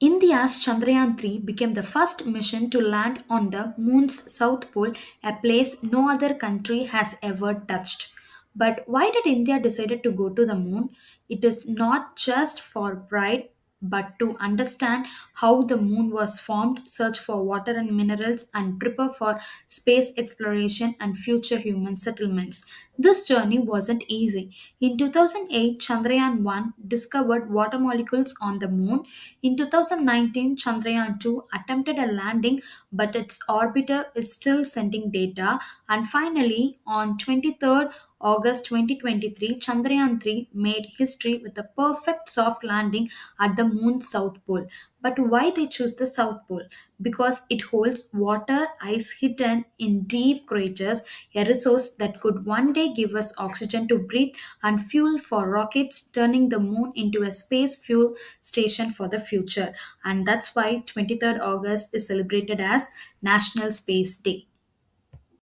India's Chandrayaan 3 became the first mission to land on the moon's south pole, a place no other country has ever touched. But why did India decided to go to the moon? It is not just for pride but to understand how the moon was formed, search for water and minerals, and prepare for space exploration and future human settlements. This journey wasn't easy. In 2008, Chandrayaan 1 discovered water molecules on the moon. In 2019, Chandrayaan 2 attempted a landing, but its orbiter is still sending data. And finally, on 23rd August 2023, Chandrayaan 3 made history with a perfect soft landing at the moon's south pole. But why they choose the south pole? Because it holds water ice hidden in deep craters, a resource that could one day give us oxygen to breathe and fuel for rockets, turning the moon into a space fuel station for the future. And that's why 23rd August is celebrated as National Space Day.